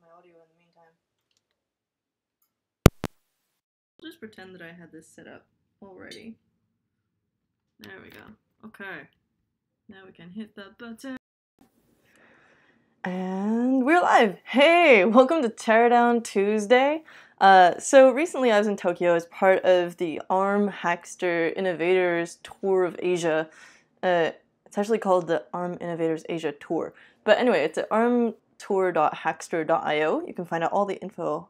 my audio in the meantime. I'll just pretend that I had this set up already. There we go. Okay. Now we can hit that button. And we're live! Hey! Welcome to Teardown Tuesday. Uh, so recently I was in Tokyo as part of the ARM Hackster Innovators Tour of Asia. Uh, it's actually called the ARM Innovators Asia Tour. But anyway, it's at armtour.hackster.io. You can find out all the info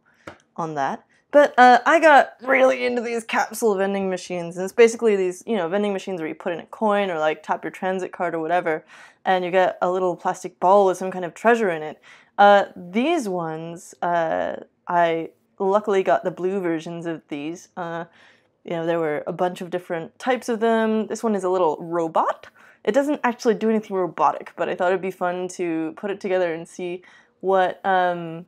on that. But uh, I got really into these capsule vending machines. And it's basically these, you know, vending machines where you put in a coin or like tap your transit card or whatever, and you get a little plastic ball with some kind of treasure in it. Uh, these ones, uh, I luckily got the blue versions of these. Uh, you know, there were a bunch of different types of them. This one is a little robot. It doesn't actually do anything robotic, but I thought it'd be fun to put it together and see what um,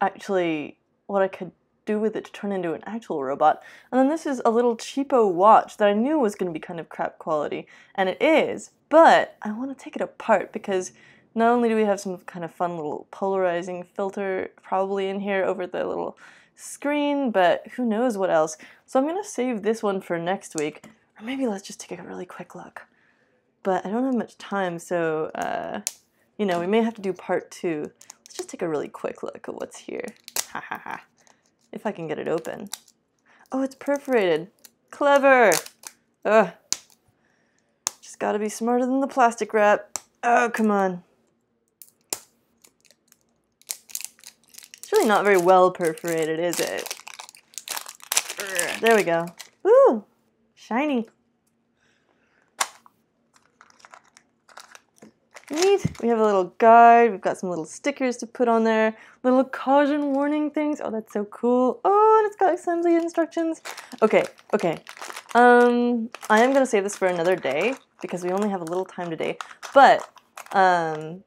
actually what I could do with it to turn into an actual robot. And then this is a little cheapo watch that I knew was going to be kind of crap quality, and it is, but I want to take it apart because not only do we have some kind of fun little polarizing filter probably in here over the little screen, but who knows what else. So I'm going to save this one for next week, or maybe let's just take a really quick look. But I don't have much time, so, uh, you know, we may have to do part two. Let's just take a really quick look at what's here. Ha ha ha. If I can get it open. Oh, it's perforated. Clever! Ugh. Just gotta be smarter than the plastic wrap. Oh, come on. It's really not very well perforated, is it? There we go. Ooh, shiny. Neat. We have a little guide. We've got some little stickers to put on there. Little caution warning things. Oh, that's so cool. Oh, and it's got assembly instructions. Okay, okay. Um, I am gonna save this for another day because we only have a little time today. But um,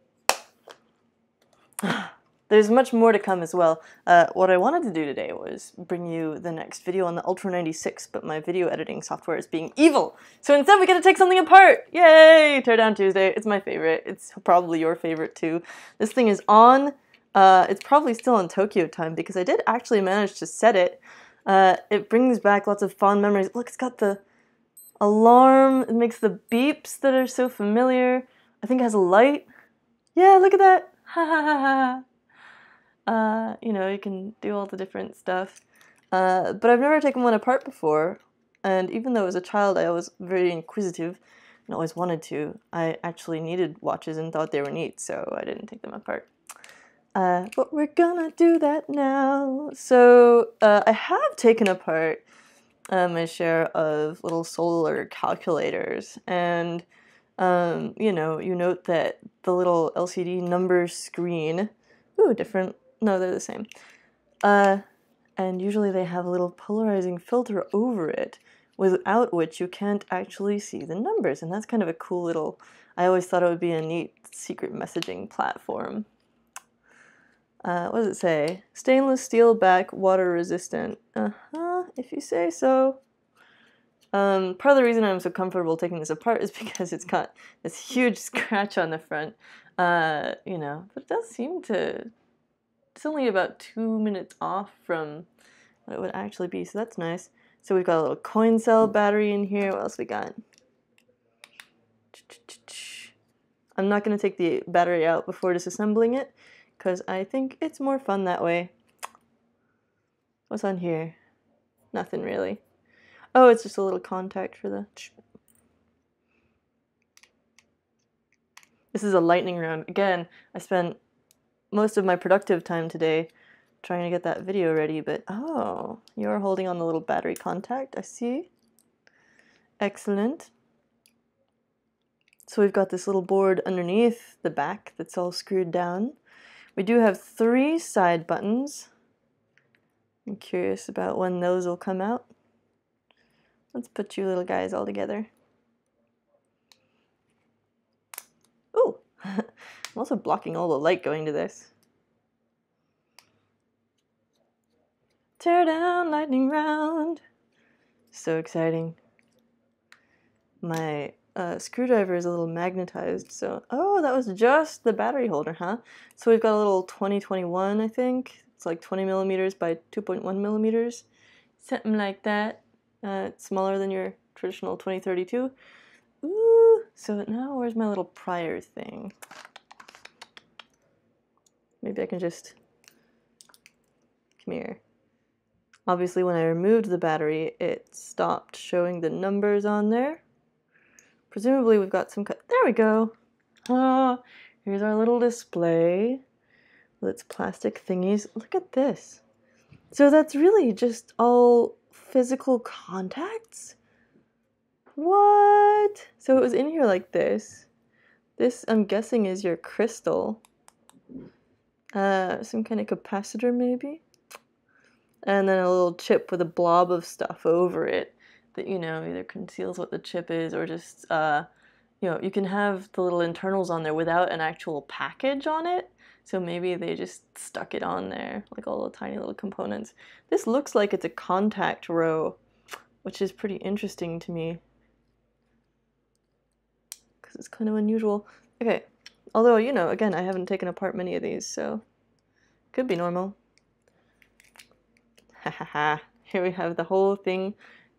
there's much more to come as well. Uh, what I wanted to do today was bring you the next video on the Ultra 96, but my video editing software is being evil. So instead we get to take something apart. Yay! Teardown Tuesday. It's my favorite. It's probably your favorite too. This thing is on. Uh, it's probably still on Tokyo time because I did actually manage to set it. Uh, it brings back lots of fond memories. Look, it's got the alarm. It makes the beeps that are so familiar. I think it has a light. Yeah, look at that. Ha ha ha ha. Uh, you know, you can do all the different stuff. Uh, but I've never taken one apart before, and even though as a child I was very inquisitive and always wanted to, I actually needed watches and thought they were neat, so I didn't take them apart. Uh, but we're gonna do that now. So uh, I have taken apart my share of little solar calculators, and um, you know, you note that the little LCD number screen, ooh, different no, they're the same. Uh, and usually they have a little polarizing filter over it, without which you can't actually see the numbers. And that's kind of a cool little, I always thought it would be a neat secret messaging platform. Uh, what does it say? Stainless steel back, water resistant. Uh-huh, if you say so. Um, part of the reason I'm so comfortable taking this apart is because it's got this huge scratch on the front. Uh, you know, but it does seem to it's only about two minutes off from what it would actually be, so that's nice. So we've got a little coin cell battery in here. What else we got? I'm not going to take the battery out before disassembling it because I think it's more fun that way. What's on here? Nothing really. Oh, it's just a little contact for the... This is a lightning round. Again, I spent most of my productive time today trying to get that video ready, but oh, you're holding on the little battery contact, I see. Excellent. So we've got this little board underneath the back that's all screwed down. We do have three side buttons. I'm curious about when those will come out. Let's put you little guys all together. Ooh! I'm also blocking all the light going to this. Tear down lightning round. So exciting. My uh, screwdriver is a little magnetized. So, oh, that was just the battery holder, huh? So we've got a little 2021, I think. It's like 20 millimeters by 2.1 millimeters, something like that. Uh, it's smaller than your traditional 2032. Ooh, so now where's my little prior thing? Maybe I can just, come here. Obviously when I removed the battery, it stopped showing the numbers on there. Presumably we've got some, cut, there we go. Ah, here's our little display with its plastic thingies. Look at this. So that's really just all physical contacts? What? So it was in here like this. This, I'm guessing, is your crystal. Uh, some kind of capacitor, maybe? And then a little chip with a blob of stuff over it that, you know, either conceals what the chip is or just, uh, you know, you can have the little internals on there without an actual package on it. So maybe they just stuck it on there, like all the tiny little components. This looks like it's a contact row, which is pretty interesting to me because it's kind of unusual. Okay, although, you know, again, I haven't taken apart many of these, so could be normal. Ha ha ha. Here we have the whole thing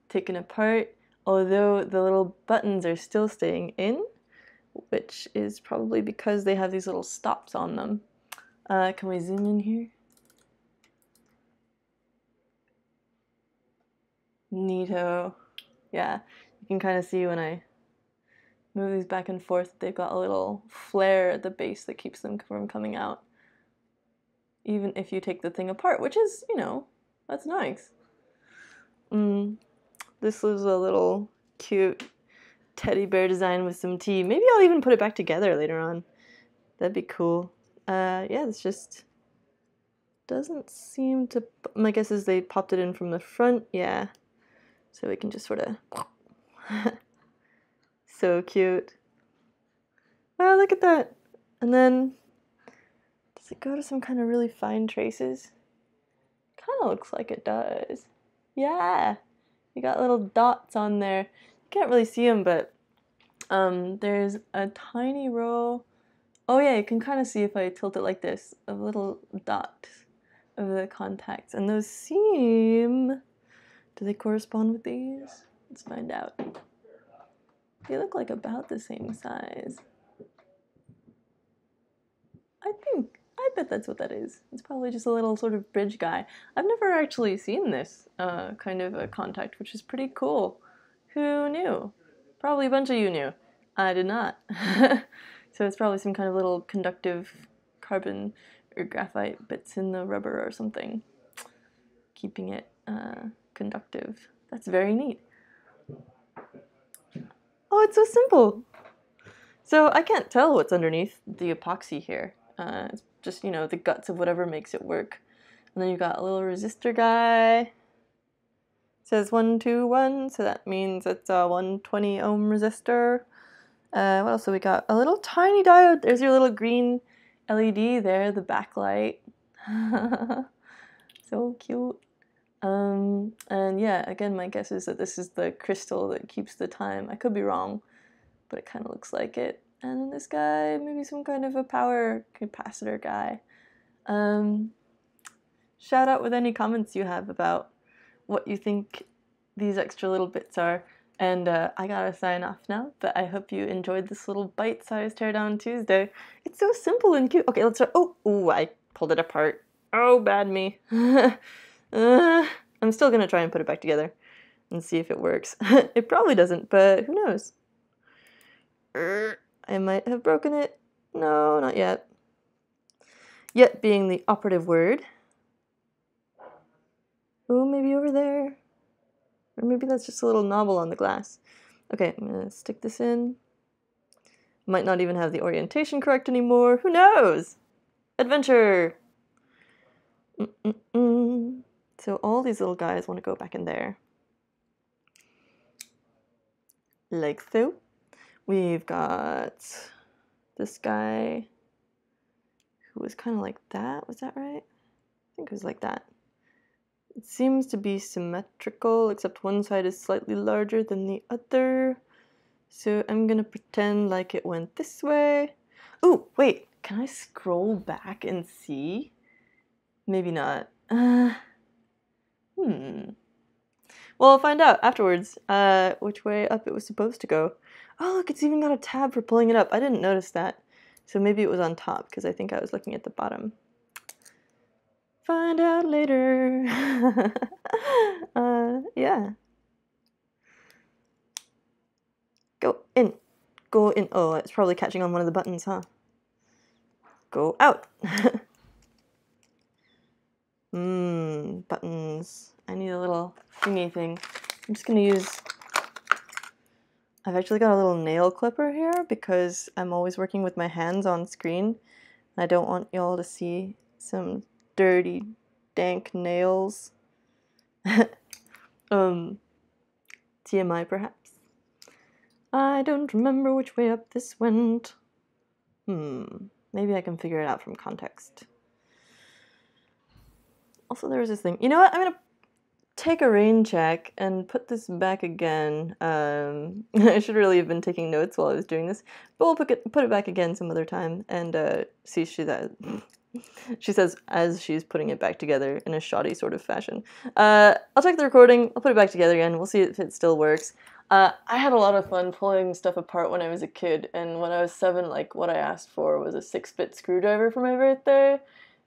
taken apart, although the little buttons are still staying in, which is probably because they have these little stops on them. Uh, can we zoom in here? Neato. Yeah, you can kind of see when I move these back and forth, they've got a little flare at the base that keeps them from coming out. Even if you take the thing apart, which is, you know, that's nice. Mm, this was a little cute teddy bear design with some tea. Maybe I'll even put it back together later on. That'd be cool. Uh, yeah, it's just doesn't seem to. My guess is they popped it in from the front. Yeah, so we can just sort of So cute. Wow, look at that. And then, does it go to some kind of really fine traces? Kind of looks like it does. Yeah, you got little dots on there. You can't really see them, but um, there's a tiny row. Oh yeah, you can kind of see if I tilt it like this, a little dot of the contacts. And those seem, do they correspond with these? Let's find out. They look like about the same size. I think, I bet that's what that is. It's probably just a little sort of bridge guy. I've never actually seen this uh, kind of a contact, which is pretty cool. Who knew? Probably a bunch of you knew. I did not. so it's probably some kind of little conductive carbon or graphite bits in the rubber or something, keeping it uh, conductive. That's very neat. Oh, it's so simple. So I can't tell what's underneath the epoxy here. Uh, it's just, you know, the guts of whatever makes it work. And then you've got a little resistor guy. It says 121, so that means it's a 120 ohm resistor. Uh, what else have we got? A little tiny diode. There's your little green LED there, the backlight. so cute. Um, and yeah, again, my guess is that this is the crystal that keeps the time. I could be wrong, but it kind of looks like it. And this guy, maybe some kind of a power capacitor guy. Um, shout out with any comments you have about what you think these extra little bits are. And uh, I gotta sign off now, but I hope you enjoyed this little bite-sized Teardown Tuesday. It's so simple and cute. Okay, let's start. Oh, ooh, I pulled it apart. Oh, bad me. Uh, I'm still gonna try and put it back together and see if it works. it probably doesn't, but who knows? I might have broken it. No, not yet. Yet being the operative word. Oh, maybe over there. Or maybe that's just a little knobble on the glass. Okay, I'm gonna stick this in. Might not even have the orientation correct anymore. Who knows? Adventure! Mm -mm -mm. So all these little guys want to go back in there. Like so. We've got this guy who was kind of like that. Was that right? I think it was like that. It seems to be symmetrical, except one side is slightly larger than the other. So I'm gonna pretend like it went this way. Oh, wait, can I scroll back and see? Maybe not. Uh, hmm. Well, I'll find out afterwards uh, which way up it was supposed to go. Oh, look, it's even got a tab for pulling it up. I didn't notice that. So maybe it was on top because I think I was looking at the bottom. Find out later. uh, yeah. Go in. Go in. Oh, it's probably catching on one of the buttons, huh? Go out. Mmm, buttons. I need a little thingy thing. I'm just gonna use I've actually got a little nail clipper here because I'm always working with my hands on screen. I don't want y'all to see some dirty, dank nails. um, TMI perhaps. I don't remember which way up this went. Hmm, maybe I can figure it out from context. Also, there was this thing. You know what? I'm gonna take a rain check and put this back again. Um, I should really have been taking notes while I was doing this, but we'll put it, put it back again some other time and uh, see she that. she says as she's putting it back together in a shoddy sort of fashion. Uh, I'll check the recording, I'll put it back together again, we'll see if it still works. Uh, I had a lot of fun pulling stuff apart when I was a kid, and when I was seven, like, what I asked for was a six-bit screwdriver for my birthday.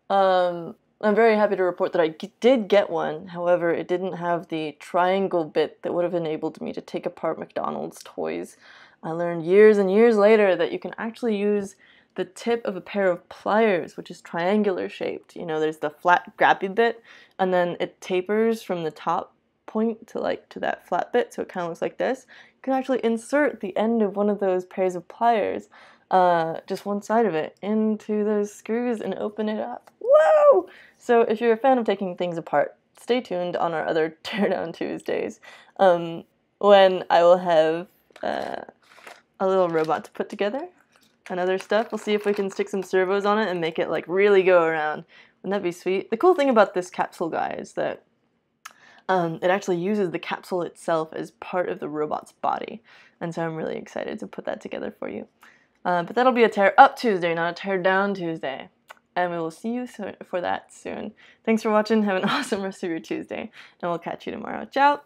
Um, I'm very happy to report that I did get one. However, it didn't have the triangle bit that would have enabled me to take apart McDonald's toys. I learned years and years later that you can actually use the tip of a pair of pliers, which is triangular shaped. You know, there's the flat grabby bit, and then it tapers from the top point to like to that flat bit, so it kind of looks like this. You can actually insert the end of one of those pairs of pliers, uh, just one side of it, into those screws and open it up. Whoa! So if you're a fan of taking things apart, stay tuned on our other Teardown Tuesdays um, when I will have uh, a little robot to put together and other stuff. We'll see if we can stick some servos on it and make it like really go around. Wouldn't that be sweet? The cool thing about this capsule guy is that um, it actually uses the capsule itself as part of the robot's body. And so I'm really excited to put that together for you. Uh, but that'll be a tear up Tuesday, not a tear down Tuesday and we will see you for that soon. Thanks for watching. Have an awesome rest of your Tuesday, and we'll catch you tomorrow. Ciao!